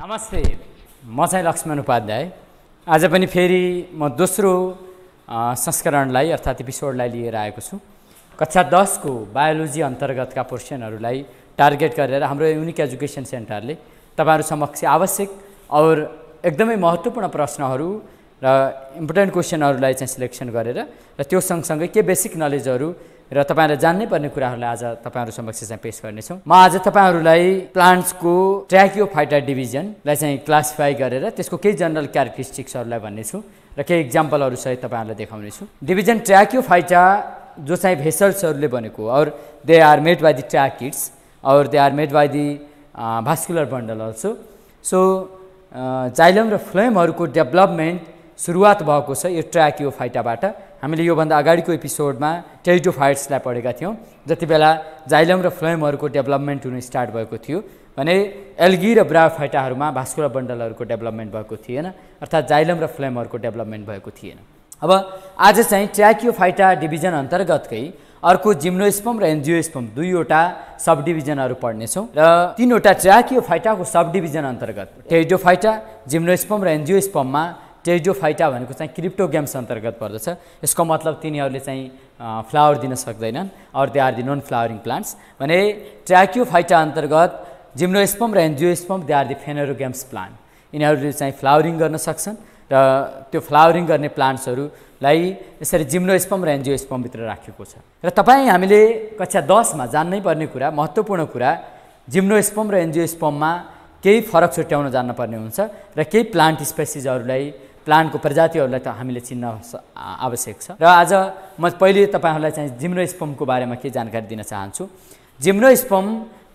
नमस्ते म चाहिँ लक्ष्मण उपाध्याय। आज पनि फेरि म दोस्रो संस्करणलाई अर्थात् एपिसोडलाई लिएर आएको छु। कक्षा दसको बायोलोजी अन्तर्गतका पोर्सनहरूलाई टार्गेट गरेर हाम्रो युनिक एजुकेसन सेन्टरले तपाईँहरू समक्ष आवश्यक और एकदमै महत्त्वपूर्ण प्रश्नहरू र इम्पोर्टेन्ट क्वेसनहरूलाई चाहिँ सिलेक्सन गरेर र त्यो सँगसँगै के बेसिक नलेजहरू र तपाईँहरूले जान्नै पर्ने कुराहरूलाई आज तपाईँहरू समक्ष चाहिँ पेस गर्नेछौँ। म आज तपाईँहरूलाई प्लान्ट्सको ट्र्याकियोफाइटा डिभिजनलाई चाहिँ क्लासिफाई गरेर त्यसको केही जनरल क्यारेक्टरिस्टिक्सहरूलाई भन्नेछु र केही इक्जाम्पलहरू सहित तपाईँहरूलाई देखाउनेछु। डिभिजन ट्र्याकियोफाइटा जो चाहिँ भेसल्सहरूले बनेको or they are made by the tracheids or they are made by the vascular bundle also so xylem र फ्लेमहरूको डेभलपमेन्ट सुरुवात भएको छ यो ट्र्याकियोफाइटाबाट हामीले योभन्दा अगाडिको एपिसोडमा टेरिटोफाइट्सलाई पढेका थियौँ। जति बेला जाइलम र फ्लेमहरूको डेभलपमेन्ट हुनु स्टार्ट भएको थियो भने एल्गी र ब्राफाइटाहरूमा भास्कुलर बन्डलहरूको डेभलपमेन्ट भएको थिएन अर्थात् जाइलम र फ्लेमहरूको डेभलपमेन्ट भएको थिएन। अब आज चाहिँ ट्र्याकियोफाइटा डिभिजन अन्तर्गतकै अर्को जिम्नोस्पम र एन्जियोस्पम दुईवटा सब डिभिजनहरू पढ्नेछौँ र तिनवटा ट्र्याकियोफाइटाको सब डिभिजन अन्तर्गत। टेरिडोफाइटा जिम्नोस्पम र एन्जियोस्पममा टेरिडोफाइटा भनेको चाहिँ क्रिप्टोग्याम्स अन्तर्गत पर्दछ। यसको मतलब तिनीहरूले चाहिँ फ्लावर दिन सक्दैनन् or they are the non flowering plants भने ट्र्याकियोफाइटा अन्तर्गत जिम्नोस्पम र angiosperm they are the phanerogams plant यिनीहरूले चाहिँ फ्लावरिङ गर्न सक्छन् र त्यो फ्लावरिङ गर्ने प्लान्ट्सहरूलाई यसरी जिम्नोस्पम र एन्जियोस्पमभित्र राखेको छ। र तपाईँ हामीले कक्षा दसमा जान्नै पर्ने कुरा महत्त्वपूर्ण कुरा जिम्नोस्पम र एन्जियोस्पममा केही फरक छुट्याउन जान्नुपर्ने हुन्छ र केही प्लान्ट स्पेसिजहरूलाई प्लान्टको प्रजातिहरूलाई त हामीले चिन्न आवश्यक छ। र आज म पहिले तपाईँहरूलाई चाहिँ जिम्नोस्पमको बारेमा के जानकारी दिन चाहन्छु। जिम्नोस्पम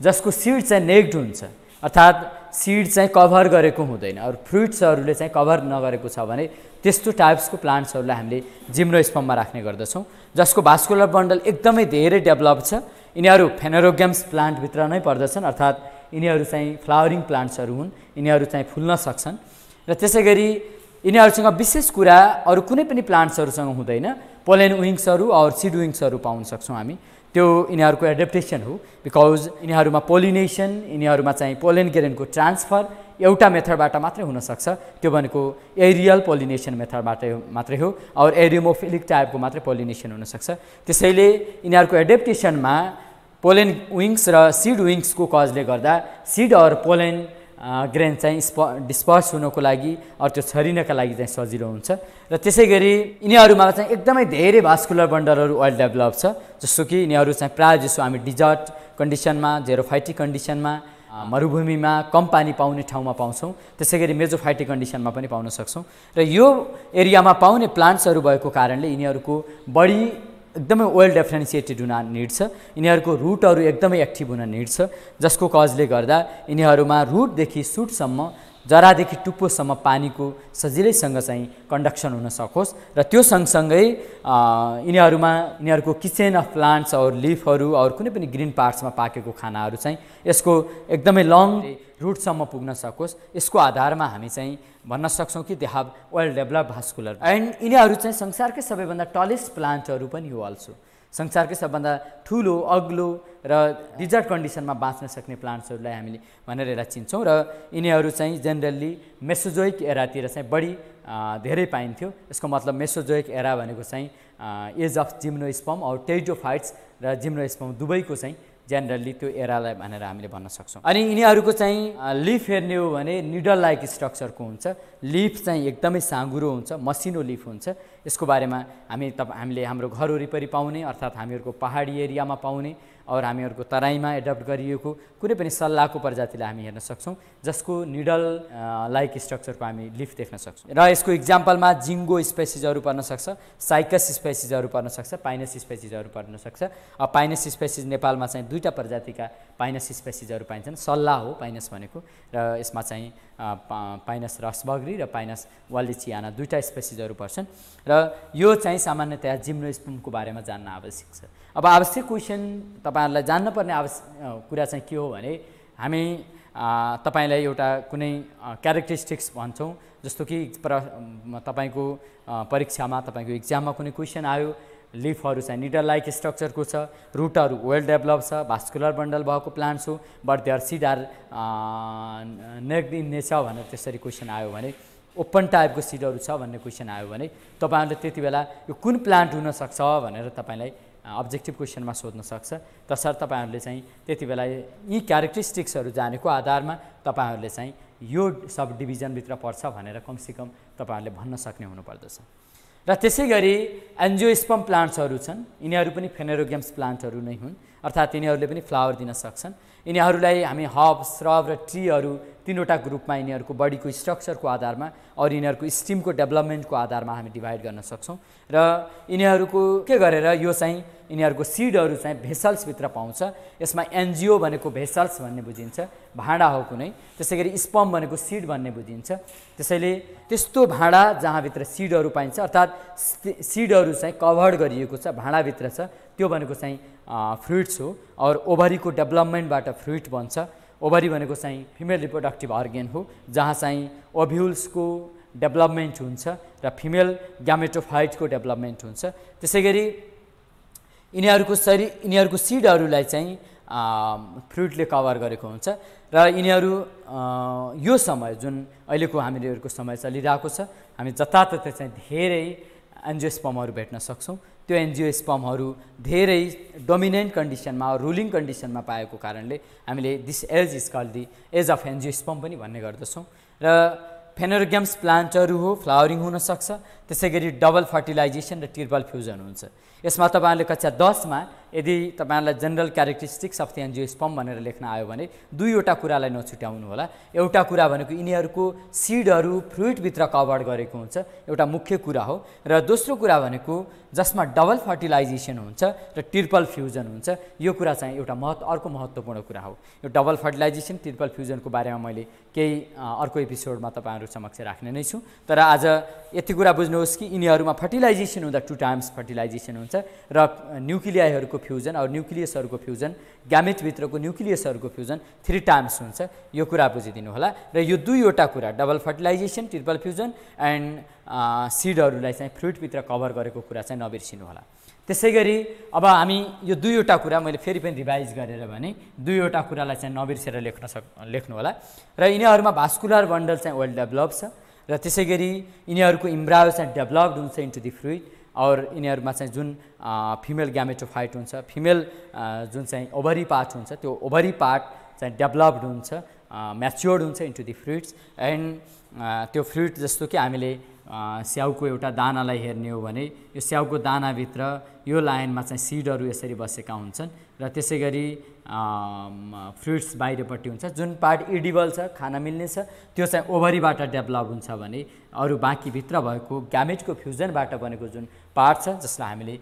जसको सिड चाहिँ नेक्ड हुन्छ अर्थात् सिड चाहिँ कभर गरेको हुँदैन अरू फ्रुट्सहरूले चाहिँ कभर नगरेको छ भने त्यस्तो टाइप्सको प्लान्ट्सहरूलाई हामीले जिम्नोस्पममा राख्ने गर्दछौँ। जसको भास्कुलर बन्डल एकदमै धेरै डेभलप छ। यिनीहरू फेनेरोग्याम्स प्लान्टभित्र नै पर्दछन् अर्थात् यिनीहरू चाहिँ फ्लावरिङ प्लान्ट्सहरू हुन् यिनीहरू चाहिँ फुल्न सक्छन्। र त्यसै गरी यिनीहरूसँग विशेष कुरा अरू कुनै पनि प्लान्ट्सहरूसँग हुँदैन। पोलेन विङ्सहरू और सिड विङ्सहरू पाउन सक्छौँ हामी। त्यो यिनीहरूको एडेप्टेसन हो। बिकज यिनीहरूमा पोलिनेसन यिनीहरूमा चाहिँ पोलेन गेरेनको ट्रान्सफर एउटा मेथडबाट मात्रै हुनसक्छ। त्यो भनेको एरियल पोलिनेसन मेथडबाट मात्रै हो और एरियोमोफिलिक टाइपको मात्रै पोलिनेसन हुनसक्छ। त्यसैले यिनीहरूको एडेप्टेसनमा पोलेन विङ्स र सिड विङ्सको कजले गर्दा सिड अर पोलेन ग्रेन चाहिँ स्प डिस्पर्स हुनको लागि अरू त्यो छरिनका लागि चाहिँ सजिलो हुन्छ। र त्यसै गरी यिनीहरूमा चाहिँ एकदमै धेरै भास्कुलर बन्डलहरू वेल डेभलप छ जस्तो कि यिनीहरू चाहिँ प्रायः जसो हामी डिजर्ट कन्डिसनमा जेरोफाइटिक कन्डिसनमा मरुभूमिमा कम पानी पाउने ठाउँमा पाउँछौँ। त्यसै गरी मेजोफाइटिक कन्डिसनमा पनि पाउन सक्छौँ। र यो एरियामा पाउने प्लान्ट्सहरू भएको कारणले यिनीहरूको बढी एकदमै वेल डिफ्रेन्सिएटेड हुन निड छ। यिनीहरूको रुटहरू एकदमै एक्टिभ हुन निड छ। जसको कजले गर्दा यिनीहरूमा रुटदेखि सुटसम्म जरादेखि टुप्पोसम्म पानीको सजिलैसँग चाहिँ कन्डक्सन हुन सकोस् र त्यो सँगसँगै यिनीहरूमा यिनीहरूको किचन अफ प्लान्ट्स और लिफहरू और कुनै पनि ग्रिन पार्ट्समा पाकेको खानाहरू चाहिँ यसको एकदमै लङ रुटसम्म पुग्न सकोस्। यसको आधारमा हामी चाहिँ भन्न सक्छौँ कि they have well develop vascular and यिनीहरू चाहिँ संसारकै सबैभन्दा टलेस्ट प्लान्टहरू पनि हो अल्सो संसारकै सबभन्दा ठुलो अग्लो र डिजर्ट कन्डिसनमा बाँच्न सक्ने प्लान्ट्सहरूलाई हामीले भनेर यसलाई चिन्छौँ र यिनीहरू चाहिँ जेनरली मेसोजोइक एरातिर चाहिँ बढी धेरै पाइन्थ्यो। यसको मतलब मेसोजोइक एरा भनेको चाहिँ एज अफ जिम्नोस्पम और टेरिटोफाइट्स र जिम्नोस्पम दुवैको चाहिँ जेनरली त्यो एरालाई भनेर हामीले भन्न सक्छौँ। अनि यिनीहरूको चाहिँ लिफ हेर्ने हो भने निडल लाइक स्ट्रक्चरको हुन्छ। लिफ चाहिँ एकदमै साँगुरो हुन्छ मसिनो लिफ हुन्छ। यसको बारेमा हामी तप हामीले हाम्रो घर वरिपरि पाउने अर्थात् हामीहरूको पहाडी एरियामा पाउने। और हामीहरूको तराईमा एडप्ट गरिएको कुनै पनि सल्लाहको प्रजातिलाई हामी हेर्न सक्छौँ जसको निडल लाइक स्ट्रक्चरको हामी लिफ देख्न सक्छौँ। र यसको इक्जाम्पलमा जिङ्गो स्पेसिजहरू पर्न सक्छ साइकस स्पेसिजहरू पर्न सक्छ पाइनस स्पेसिजहरू पर्न सक्छ। अब पाइनस स्पेसिज नेपालमा चाहिँ दुईवटा प्रजातिका पाइनस स्पेसिजहरू पाइन्छन् सल्लाह हो पाइनस भनेको। र यसमा चाहिँ पाइनस रसबग्री र पाइनस वालिचियाना दुईवटा स्पेसिजहरू पर्छन्। र यो चाहिँ सामान्यतया जिम्नोस्पुमको बारेमा जान्न आवश्यक छ। अब आवश्यक क्वेसन तपाईँहरूलाई जान्नुपर्ने आवश्यक कुरा चाहिँ के हो भने हामी तपाईँलाई एउटा कुनै क्यारेक्टरिस्टिक्स भन्छौँ जस्तो कि प्र तपाईँको परीक्षामा तपाईँको इक्जाममा कुनै क्वेसन आयो लिफहरू चाहिँ निडर लाइक स्ट्रक्चरको छ रुटहरू वेल डेभलप छ भास्कुलर बन्डल भएको प्लान्ट्स हो but there seed are naked in nature भनेर त्यसरी क्वेसन आयो भने ओपन टाइपको सिडहरू छ भन्ने क्वेसन आयो भने तपाईँहरूले त्यति बेला यो कुन प्लान्ट हुनसक्छ भनेर तपाईँलाई अब्जेक्टिभ क्वेसनमा सोध्न सक्छ। तसर्थ तपाईँहरूले चाहिँ त्यति बेला यी क्यारेक्टरिस्टिक्सहरू जानेको आधारमा तपाईँहरूले चाहिँ यो सब डिभिजनभित्र पर्छ भनेर कमसेकम तपाईँहरूले भन्न सक्ने हुनुपर्दछ। र त्यसै गरी एन्जियोस्पम प्लान्ट्सहरू छन्। यिनीहरू पनि फेनेरोगेम्स प्लान्टहरू नै हुन्। अर्थात् यिनीहरूले पनि फ्लावर दिन सक्छन्। यिनीहरूलाई हामी हब स्रब र ट्रीहरू तिनवटा ग्रुपमा यिनीहरूको बडीको स्ट्रक्चरको आधारमा अरू यिनीहरूको स्टिमको डेभलपमेन्टको आधारमा हामी डिभाइड गर्न सक्छौँ। र यिनीहरूको के गरेर यो चाहिँ यिनीहरूको सिडहरू चाहिँ भेसल्सभित्र पाउँछ यसमा एनजिओ भनेको भेसल्स भन्ने बुझिन्छ भाँडा हो कुनै त्यसै गरी स्पम भनेको सिड भन्ने बुझिन्छ। त्यसैले त्यस्तो भाँडा जहाँभित्र सिडहरू पाइन्छ अर्थात् सिडहरू चाहिँ कभर्ड गरिएको छ भाँडाभित्र छ त्यो भनेको चाहिँ फ्रुइट्स हो। अरू ओभरीको डेभलपमेन्टबाट फ्रुइट बन्छ। ओभरी भनेको चाहिँ फिमेल रिप्रोडक्टिभ अर्गेन हो जहाँ चाहिँ ओभ्युल्सको डेभलपमेन्ट हुन्छ र फिमेल ग्यामेटोफाइटको डेभलपमेन्ट हुन्छ। त्यसै गरी यिनीहरूको शरीर यिनीहरूको सिडहरूलाई चाहिँ फ्रुटले कभर गरेको हुन्छ। र यिनीहरू यो समय जुन अहिलेको हामीहरूको समय चलिरहेको छ हामी जताततै चाहिँ धेरै एन्जियोस्पमहरू भेट्न सक्छौँ। त्यो एन्जियोस्पमहरू धेरै डोमिनेन्ट कन्डिसनमा रुलिङ कन्डिसनमा पाएको कारणले हामीले this age is call the age of angiosperm पनि भन्ने गर्दछौँ। र फेनोरग्याम्स प्लान्टहरू हो फ्लावरिङ हुनसक्छ त्यसै गरी डबल फर्टिलाइजेसन र टिर्बल फ्युजन हुन्छ। यसमा तपाईँहरूले कक्षा दसमा यदि तपाईँहरूलाई जेनरल क्यारेक्टरिस्टिक्स अफ एन्जियोस्पम भनेर लेख्न आयो भने दुईवटा कुरालाई नछुट्याउनु होला। एउटा कुरा भनेको यिनीहरूको सिडहरू फ्रुइटभित्र कभर गरेको हुन्छ एउटा मुख्य कुरा हो। र दोस्रो कुरा भनेको जसमा डबल फर्टिलाइजेसन हुन्छ र ट्रिपल फ्युजन हुन्छ यो कुरा चाहिँ एउटा महत्व अर्को महत्त्वपूर्ण कुरा हो। यो डबल फर्टिलाइजेसन ट्रिपल फ्युजनको बारेमा मैले केही अर्को एपिसोडमा तपाईँहरू समक्ष राख्ने नै छु। तर आज यति कुरा बुझ्नुहोस् कि यिनीहरूमा फर्टिलाइजेसन हुँदा टु टाइम्स फर्टिलाइजेसन हुन्छ र न्युक्लियाहरूको फ्युजन अरू न्युक्लियसहरूको फ्युजन ग्यामेटभित्रको न्युक्लियसहरूको फ्युजन थ्री टाइम्स हुन्छ। यो कुरा बुझिदिनु होला र यो दुईवटा कुरा double fertilisation triple fusion and सिडहरूलाई चाहिँ फ्रुटभित्र कभर गरेको कुरा चाहिँ नबिर्सिनु होला। त्यसै गरी अब हामी यो दुईवटा कुरा मैले फेरि पनि रिभाइज गरेर भने दुईवटा कुरालाई चाहिँ नबिर्सेर लेख्न सक लेख्नु होला। र यिनीहरूमा भास्कुलर बन्डल चाहिँ वेल डेभलप छ। र त्यसै गरी यिनीहरूको इम्ब्रायो चाहिँ डेभलप्ड हुन्छ इन्टु दि फ्रुइट और यिनीहरूमा चाहिँ जुन फिमेल ग्यामेटोफाइट हुन्छ फिमेल जुन चाहिँ ओभरी पार्ट हुन्छ त्यो ओभरी पार्ट चाहिँ डेभलप्ड हुन्छ म्याच्योर्ड हुन्छ इन्टु दि फ्रुइट्स एन्ड त्यो फ्रुइट जस्तो कि हामीले स्याउको एउटा दानालाई हेर्ने हो भने यो स्याउको दानाभित्र यो लाइनमा चाहिँ सिडहरू यसरी बसेका हुन्छन् र त्यसै गरी फ्रुट्स बाहिरपट्टि हुन्छ। जुन पार्ट इडिबल छ खान मिल्ने छ त्यो चाहिँ ओभरीबाट डेभलप हुन्छ भने अरू बाँकी भित्र भएको ग्यामेटको फ्युजनबाट बनेको जुन पार्ट छ जसलाई हामीले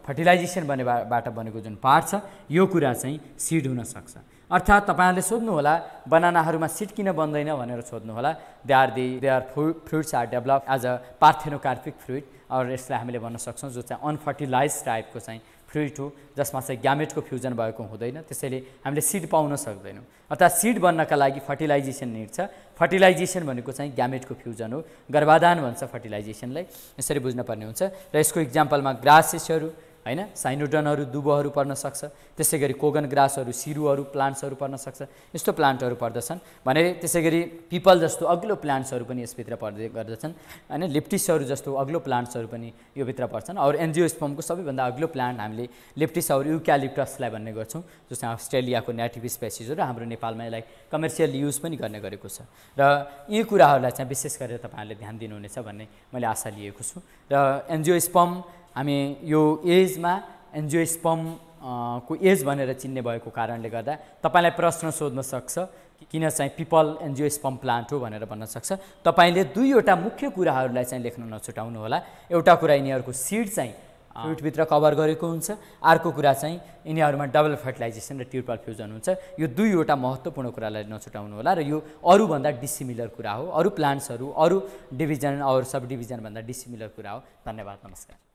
फर्टिलाइजेसन बनेबाट बनेको जुन पार्ट छ यो कुरा चाहिँ सिड हुनसक्छ अर्थात् तपाईँहरूले सोध्नुहोला बनानाहरूमा सिड किन बन्दैन भनेर सोध्नुहोला। They are the they are फ्रु fruits are develop as a parthenocarpic fruit अरू यसलाई हामीले भन्न सक्छौँ जो चाहिँ अनफर्टिलाइज टाइपको चाहिँ फ्रुइट हो जसमा चाहिँ ग्यामेटको फ्युजन भएको हुँदैन। त्यसैले हामीले सिड पाउन सक्दैनौँ। अर्थात् सिड बन्नका लागि फर्टिलाइजेसन निड छ। फर्टिलाइजेसन भनेको चाहिँ ग्यामेटको फ्युजन हो। गर्भाधान भन्छ फर्टिलाइजेसनलाई यसरी बुझ्नुपर्ने हुन्छ। र यसको इक्जाम्पलमा ग्रासेसहरू होइन? साइनोडनहरू दुबोहरू पर्न सक्छ। त्यसै गरी कोगन ग्रासहरू सिरुहरू प्लान्ट्सहरू पर्न सक्छ। यस्तो प्लान्टहरू पर्दछन्। भने त्यसै गरी पिपल जस्तो अग्लो प्लान्ट्सहरू पनि यसभित्र पर्दै गर्दछन्। होइन? लिप्टिसहरू जस्तो अग्लो प्लान्ट्सहरू पनि यो भित्र पर्छन्। अरू एन्जियोस्पमको सबैभन्दा अग्लो प्लान्ट हामीले लिप्टिस अरू युक्यालिप्टसलाई भन्ने गर्छौँ चाहिँ अस्ट्रेलियाको नेटिभ स्पेसिस हो र हाम्रो नेपालमा यसलाई कमर्सियल युज पनि गर्ने गरेको छ। र यी कुराहरूलाई चाहिँ विशेष गरेर तपाईँहरूले ध्यान दिनुहुनेछ भन्ने मैले आशा लिएको छु। र एन्जियोस्पम हामी यो एजमा एन्जियोस्पम को एज भनेर चिन्ने भएको कारणले गर्दा तपाईँलाई प्रश्न सोध्न सक्छ किन चाहिँ पिपल एन्जियोस्पम प्लान्ट हो भनेर भन्न सक्छ। तपाईँले दुईवटा मुख्य कुराहरूलाई चाहिँ लेख्न नछुटाउनु होला। एउटा कुरा यिनीहरूको सिड चाहिँ फ्रुटभित्र कभर गरेको हुन्छ। अर्को कुरा चाहिँ यिनीहरूमा डबल फर्टिलाइजेसन र ट्युबल फ्युजन हुन्छ। यो दुईवटा महत्त्वपूर्ण कुरालाई नछुटाउनु होला र यो अरूभन्दा डिसिमिलर कुरा हो। अरू प्लान्ट्सहरू अरू डिभिजन अरू सब डिभिजनभन्दा डिसिमिलर कुरा हो। धन्यवाद नमस्कार।